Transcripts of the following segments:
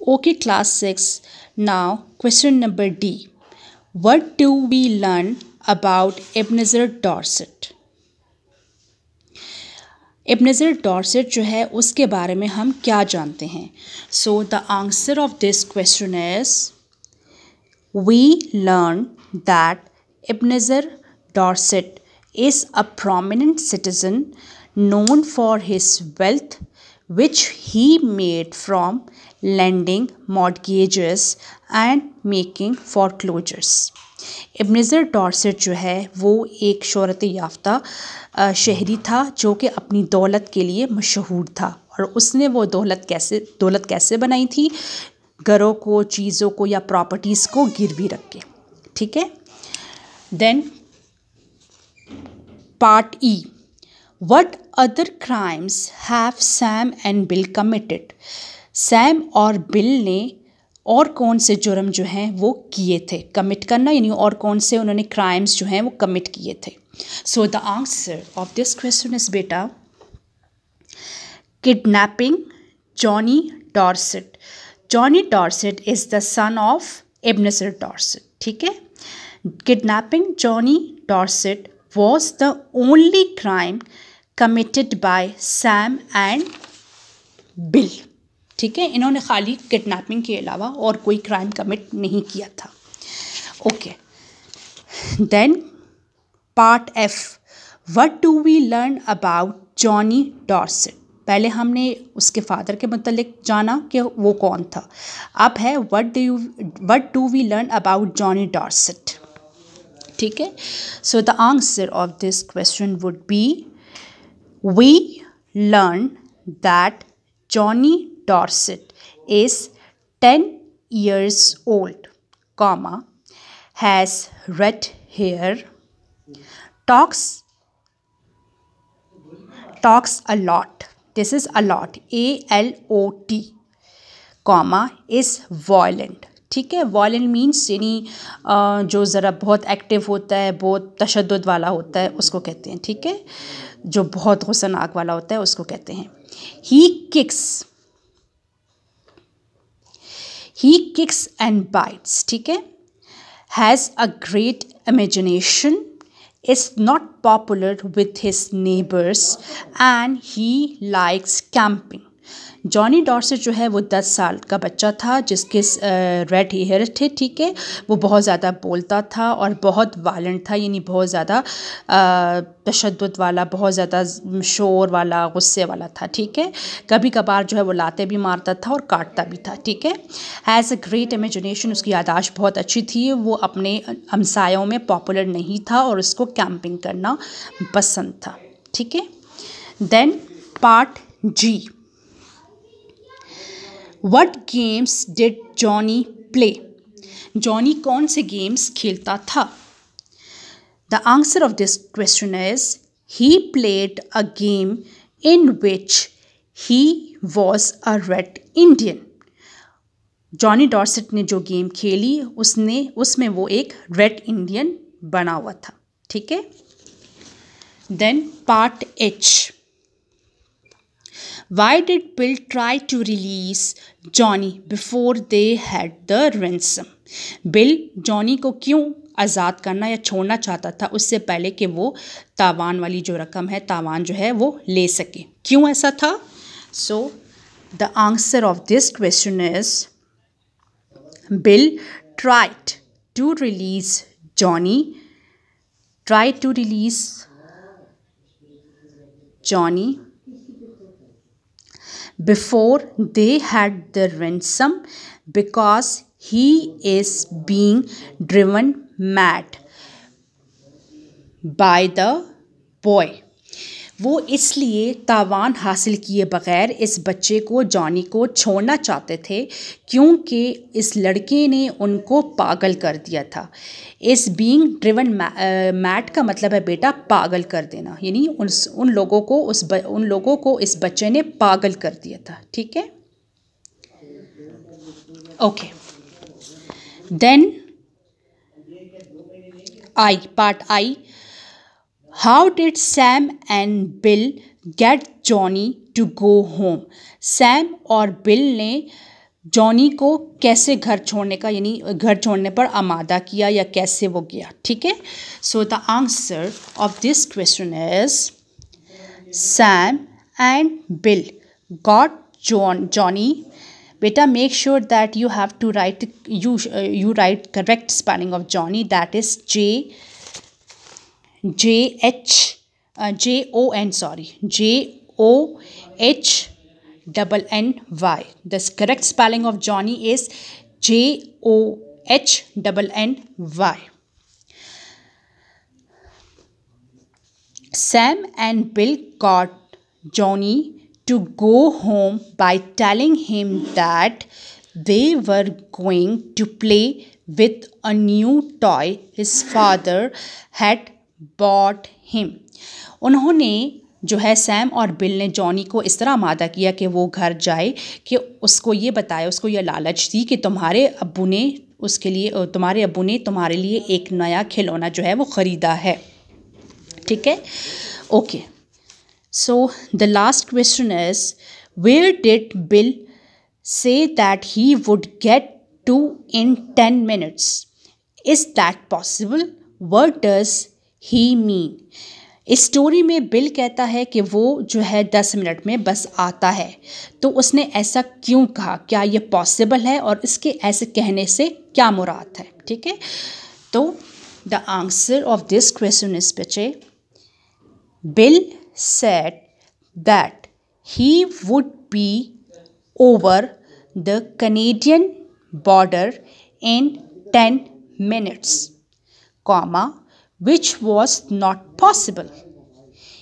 Okay class six now question number D what do we learn about Ebenezer Dorset Ebenezer Dorset जो है, उसके बारे में हम क्या जानते हैं? So the answer of this question is we learn that Ebenezer Dorset is a prominent citizen known for his wealth which he made from lending mortgages and making foreclosures. Ebenezer Dorset जो है, वो एक शहरत याफ्ता शहरी था जो कि अपनी दौलत के लिए मशहूर था। और उसने वो दौलत कैसे दौलत कैसे बनाई थी? घरों को, चीज़ों को या प्रॉपर्टीज़ को गिरवी रख के। ठीक है? Then part E what other crimes have Sam and Bill committed Sam और बिल ने और कौन से जुर्म जो हैं वो किए थे? कमिट करना, यानी और कौन से उन्होंने क्राइम्स जो हैं वो कमिट किए थे? So the answer of this question is बेटा kidnapping Johnny Dorset Johnny Dorset is the son of Ebenezer Dorset ठीक है? Kidnapping Johnny Dorset was the only crime committed by Sam and Bill ठीक है? इन्होंने खाली kidnapping के अलावा और कोई क्राइम कमिट नहीं किया था। Okay then part F what do we learn about Johnny Dorset पहले हमने उसके फादर के मतलब जाना कि वो कौन था। अब है what do you what do we learn about Johnny Dorset ठीक है? So the answer of this question would be we learn that Johnny Dorset is 10 years old, comma, has red hair, talks talks a lot. This is a lot, A L O T, comma, is violent. ठीक है? Violent means यानी जो ज़रा बहुत active होता है, बहुत तशद वाला होता है, उसको कहते हैं, ठीक है? जो बहुत गुस्सनाक वाला होता है, उसको कहते हैं। He kicks he kicks and bites ठीक है? Has a great imagination is not popular with his neighbors and he likes camping. Johnny Dorset जो है, वो दस साल का बच्चा था, जिसके रेड हेयर थे, ठीक है। वो बहुत ज़्यादा बोलता था और बहुत वायलेंट था, यानी बहुत ज़्यादा तशद वाला, बहुत ज़्यादा शोर वाला, गुस्से वाला था, ठीक है। कभी कभार जो है, वो लाते भी मारता था और काटता भी था, ठीक है। हैज़ अ ग्रेट इमेजिनेशन उसकी यादाश्त बहुत अच्छी थी। वो अपने हमसायों में पॉपुलर नहीं था और उसको कैंपिंग करना पसंद था, ठीक है। Then part G what games did Johnny play Johnny कौन से गेम्स खेलता था? The answer of this question is he played a game in which he was a red Indian Johnny Dorset ने जो गेम खेली, उसने, उसमें वो एक रेड इंडियन बना हुआ था। ठीक है? Then part H Why did Bill try to release Johnny before they had the ransom? Bill Johnny को क्यों आज़ाद करना या छोड़ना चाहता था? उससे पहले कि वो तावान वाली जो रकम है, तावान जो है, वो ले सके। क्यों ऐसा था? So the answer of this question is Bill tried to release Johnny try to release Johnny before they had the ransom because he is being driven mad by the boy वो इसलिए तावान हासिल किए बगैर इस बच्चे को जॉनी को छोड़ना चाहते थे क्योंकि इस लड़के ने उनको पागल कर दिया था। इस बीइंग ड्रिवन मैट का मतलब है बेटा पागल कर देना। यानी उन उन लोगों को उस ब, उन लोगों को इस बच्चे ने पागल कर दिया था। ठीक है? Okay then I part I how did Sam and Bill get Johnny to go home Sam और बिल ने जॉनी को कैसे घर छोड़ने का यानी घर छोड़ने पर आमादा किया या कैसे वो गया? ठीक है? So the answer of this question is Sam and Bill got John Johnny beta make sure that you have to write you uh, you write correct spelling of johnny that is j j h uh, j o n sorry. J o h double n y. The correct spelling of johnny is j o h double n y. Sam and bill got johnny to go home by telling him that they were going to play with a new toy his father had bought him उन्होंने जो है Sam और Bill ने Johnny को इस तरह मादा किया कि वो घर जाए कि उसको ये बताया उसको ये लालच दी कि तुम्हारे अब्बू ने उसके लिए तुम्हारे अब्बू ने तुम्हारे लिए एक नया खिलौना जो है वो ख़रीदा है। ठीक है? Okay. So the last question is where did Bill say that he would get to in 10 minutes? Is that possible What does he mean? इस स्टोरी में बिल कहता है कि वो जो है दस मिनट में बस आता है। तो उसने ऐसा क्यों कहा? क्या ये पॉसिबल है? और इसके ऐसे कहने से क्या मुराद है? ठीक है? तो the answer of this question is बचे Bill said that he would be over the Canadian border in 10 minutes, comma, which was not possible.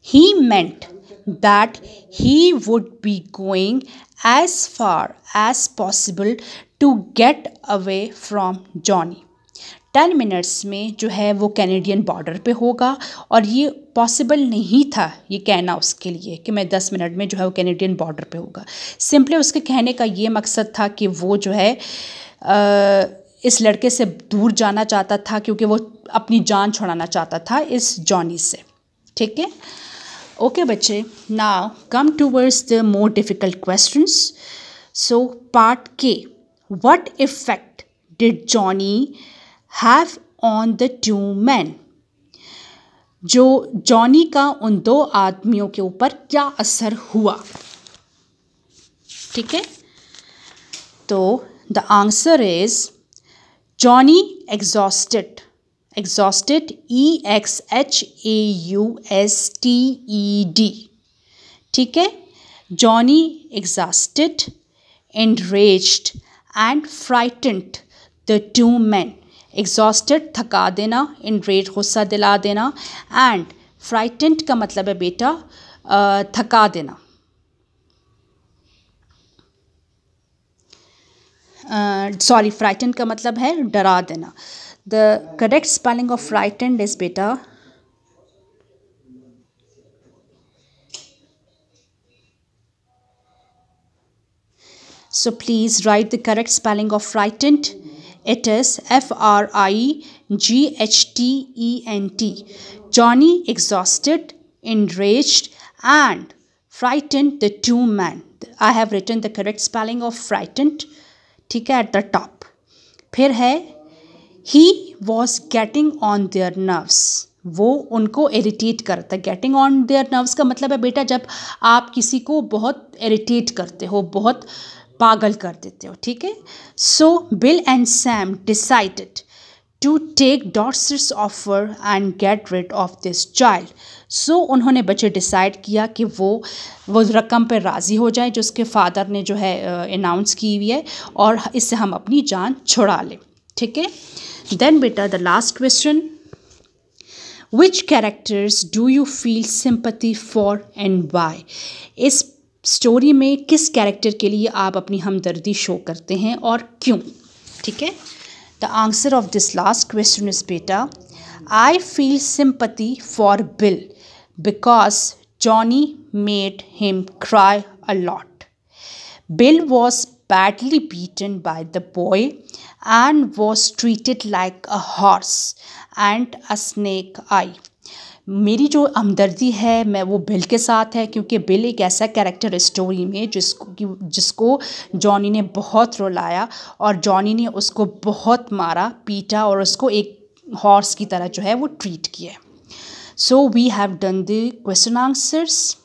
He meant that he would be going as far as possible to get away from Johnny. Ten minutes में जो है वो Canadian border पे होगा और ये possible नहीं था ये कहना उसके लिए कि मैं दस मिनट में जो है वो कैनेडियन बॉर्डर पे होगा सिंपली उसके कहने का ये मकसद था कि वो जो है आ, इस लड़के से दूर जाना चाहता था क्योंकि वो अपनी जान छुड़ाना चाहता था इस जॉनी से। ठीक है? ओके बच्चे ना come towards the more difficult questions so part K what effect did Johnny have on the two man जो जॉनी का उन दो आदमियों के ऊपर क्या असर हुआ? ठीक है? तो the answer is Johnny exhausted exhausted E X H A U S T E D ठीक है? Johnny exhausted enraged and frightened the two man exhausted थका देना रेट गुस्सा दिला देना एंड फ्राइटेंट का मतलब है बेटा थका देना। सॉरी uh, फ्राइटेंट का मतलब है डरा देना the correct spelling of frightened is बेटा so please write the correct spelling of frightened it is F R I G H T E N T. Johnny, exhausted, enraged, and frightened the two men. I have written the correct spelling of frightened. ठीक है at the top फिर है he was getting on their nerves वो उनको irritate करता है। Getting on their nerves का मतलब है, बेटा, जब आप किसी को बहुत इरिटेट करते हो, बहुत पागल कर देते हो, ठीक है? So Bill and Sam decided to take dots offer and get rid of this child so उन्होंने बच्चे डिसाइड किया कि वो वो रकम पर राज़ी हो जाए, जो उसके फादर ने जो है अनाउंस की हुई है, और इससे हम अपनी जान छुड़ा लें। ठीक है? देन बेटा the last question which characters do you feel sympathy for and why इस स्टोरी में किस कैरेक्टर के लिए आप अपनी हमदर्दी शो करते हैं और क्यों? ठीक है? The answer of this last question is beta. I feel sympathy for Bill because Johnny made him cry a lot. Bill was badly beaten by the boy and was treated like a horse and a snake eye. मेरी जो हमदर्दी है, मैं वो bill के साथ है, क्योंकि बिल एक ऐसा कैरेक्टर स्टोरी में जिसको कि, जिसको जॉनी ने बहुत रुलाया और जॉनी ने उसको बहुत मारा, पीटा और उसको एक हॉर्स की तरह जो है वो ट्रीट किया so we have done the question answers